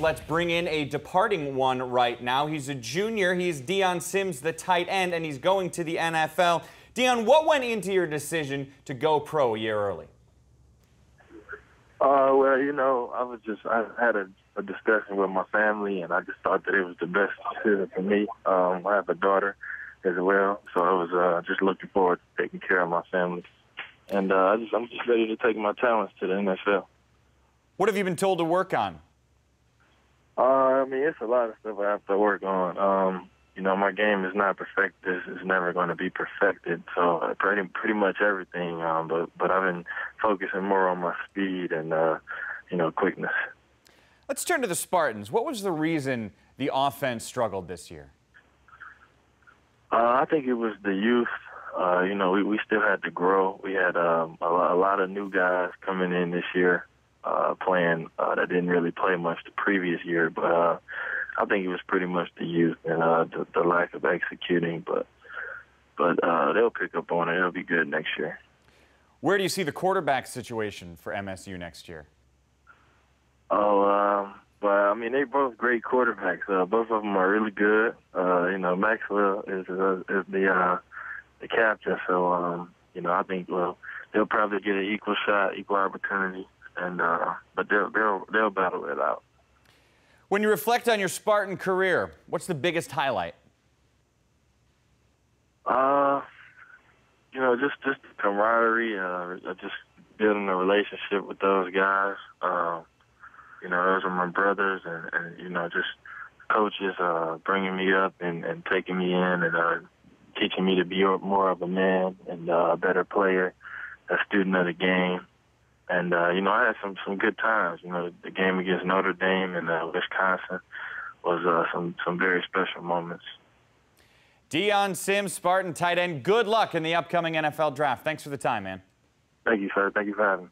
Let's bring in a departing one right now. He's a junior. He's Dion Sims, the tight end, and he's going to the NFL. Dion, what went into your decision to go pro a year early? Uh, well, you know, I was just I had a, a discussion with my family, and I just thought that it was the best decision for me. Um, I have a daughter as well, so I was uh, just looking forward to taking care of my family, and uh, I just I'm just ready to take my talents to the NFL. What have you been told to work on? Uh, I mean, it's a lot of stuff I have to work on. Um, you know, my game is not perfected. It's never going to be perfected. So uh, pretty pretty much everything. Um, but but I've been focusing more on my speed and uh, you know quickness. Let's turn to the Spartans. What was the reason the offense struggled this year? Uh, I think it was the youth. Uh, you know, we, we still had to grow. We had um, a, a lot of new guys coming in this year uh, playing uh, that didn't really play much the previous year. But uh, I think it was pretty much the youth and uh, the, the lack of executing. But but uh, they'll pick up on it. It'll be good next year. Where do you see the quarterback situation for MSU next year? Oh, um, well, I mean, they're both great quarterbacks. Uh, both of them are really good. Uh, you know, Maxwell is uh, is the uh, the captain, so um, you know, I think well, they'll probably get an equal shot, equal opportunity and uh, but they'll they'll they'll battle it out. When you reflect on your Spartan career, what's the biggest highlight? Uh, you know, just just camaraderie, uh, just building a relationship with those guys. Uh, you know, those are my brothers, and, and you know, just coaches uh, bringing me up and, and taking me in and uh, teaching me to be more of a man and uh, a better player, a student of the game and uh, you know I had some some good times. You know, the game against Notre Dame and uh, Wisconsin was uh, some some very special moments. Dion Sims, Spartan tight end. Good luck in the upcoming NFL draft. Thanks for the time, man. Thank you, sir. Thank you for having me.